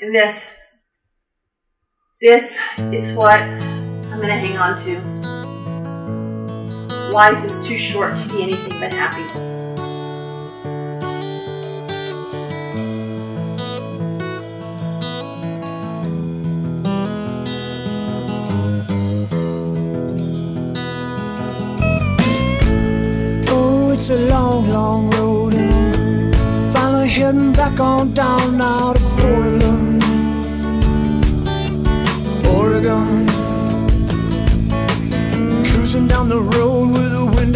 And this, this is what I'm gonna hang on to. Life is too short to be anything but happy. It's a long, long road, and I'm finally heading back on down to Portland,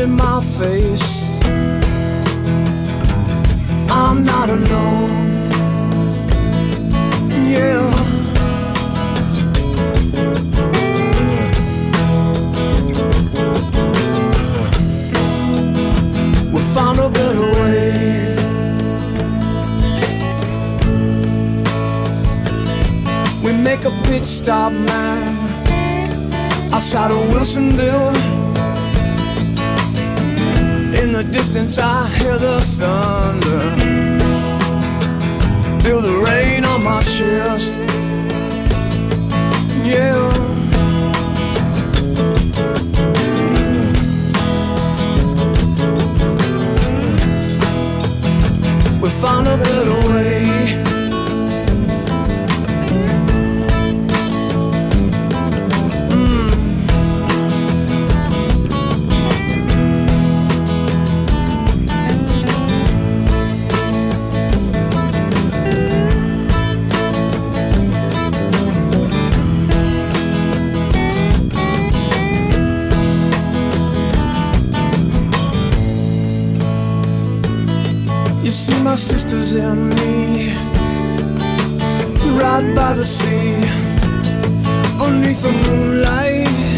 in my face. I'm not alone. Yeah. we found a better way. We make a pit stop, man, outside of Wilsonville. In the distance, I hear the thunder, feel the rain on my chest. Yeah. we found a better You see my sisters and me Right by the sea Beneath the moonlight